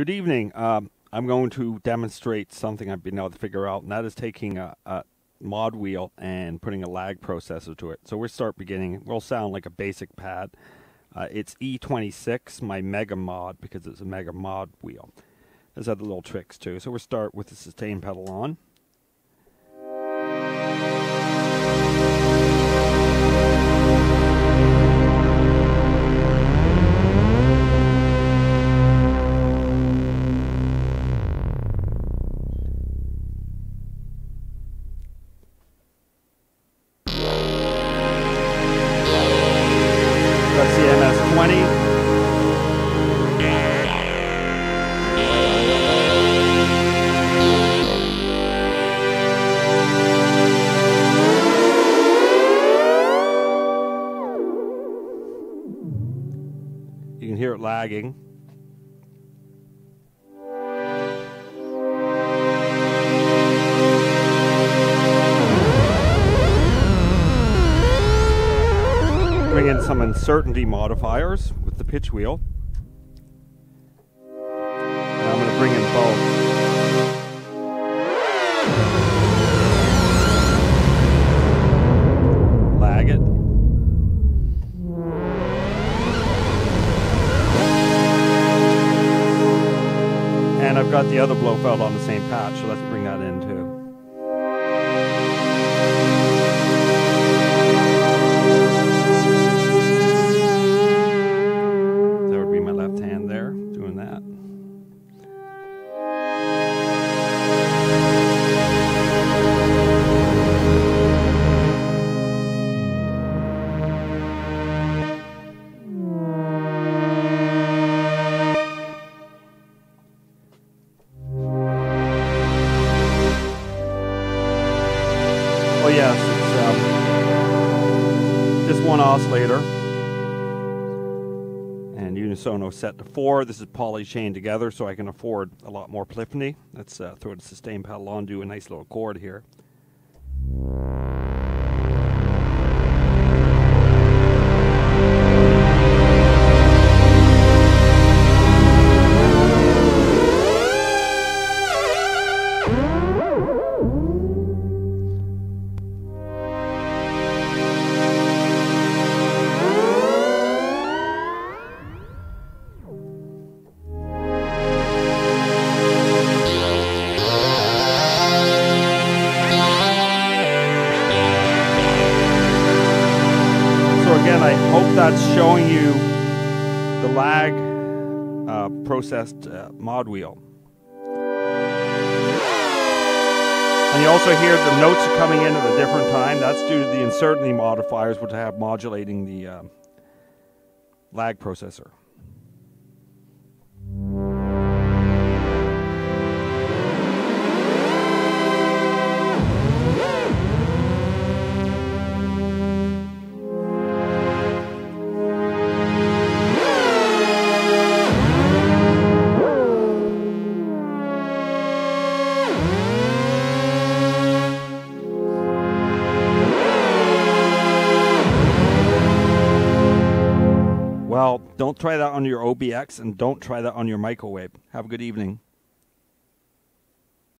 Good evening. Um, I'm going to demonstrate something I've been able to figure out, and that is taking a, a mod wheel and putting a lag processor to it. So we'll start beginning. We'll sound like a basic pad. Uh, it's E26, my mega mod, because it's a mega mod wheel. There's other little tricks too. So we'll start with the sustain pedal on. You can hear it lagging. Bring in some uncertainty modifiers with the pitch wheel. And I'm going to bring in both. The other Blofeld on the same patch, so let's bring that in too. One oscillator and unisono set to four. This is poly chain together, so I can afford a lot more polyphony. Let's uh, throw the sustain pedal on, do a nice little chord here. Again, I hope that's showing you the lag uh, processed uh, mod wheel. And you also hear the notes are coming in at a different time. That's due to the uncertainty modifiers, which I have modulating the uh, lag processor. Well, don't try that on your OBX and don't try that on your microwave. Have a good evening.